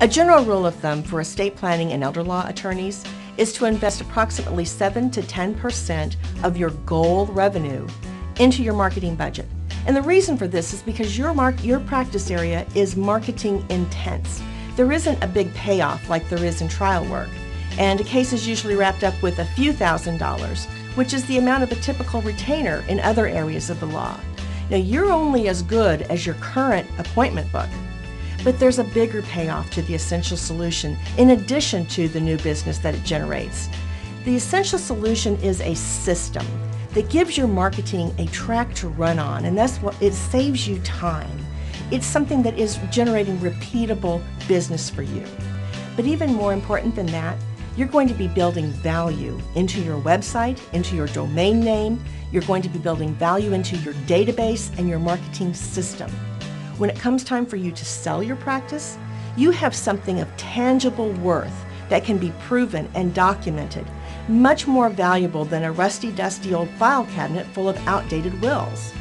A general rule of thumb for estate planning and elder law attorneys is to invest approximately 7 to 10% of your goal revenue into your marketing budget. And the reason for this is because your mark, your practice area is marketing intense. There isn't a big payoff like there is in trial work, and a case is usually wrapped up with a few thousand dollars, which is the amount of a typical retainer in other areas of the law. Now, you're only as good as your current appointment book. But there's a bigger payoff to the essential solution in addition to the new business that it generates. The essential solution is a system that gives your marketing a track to run on, and that's what it saves you time. It's something that is generating repeatable business for you. But even more important than that, you're going to be building value into your website, into your domain name. You're going to be building value into your database and your marketing system. When it comes time for you to sell your practice, you have something of tangible worth that can be proven and documented, much more valuable than a rusty, dusty old file cabinet full of outdated wills.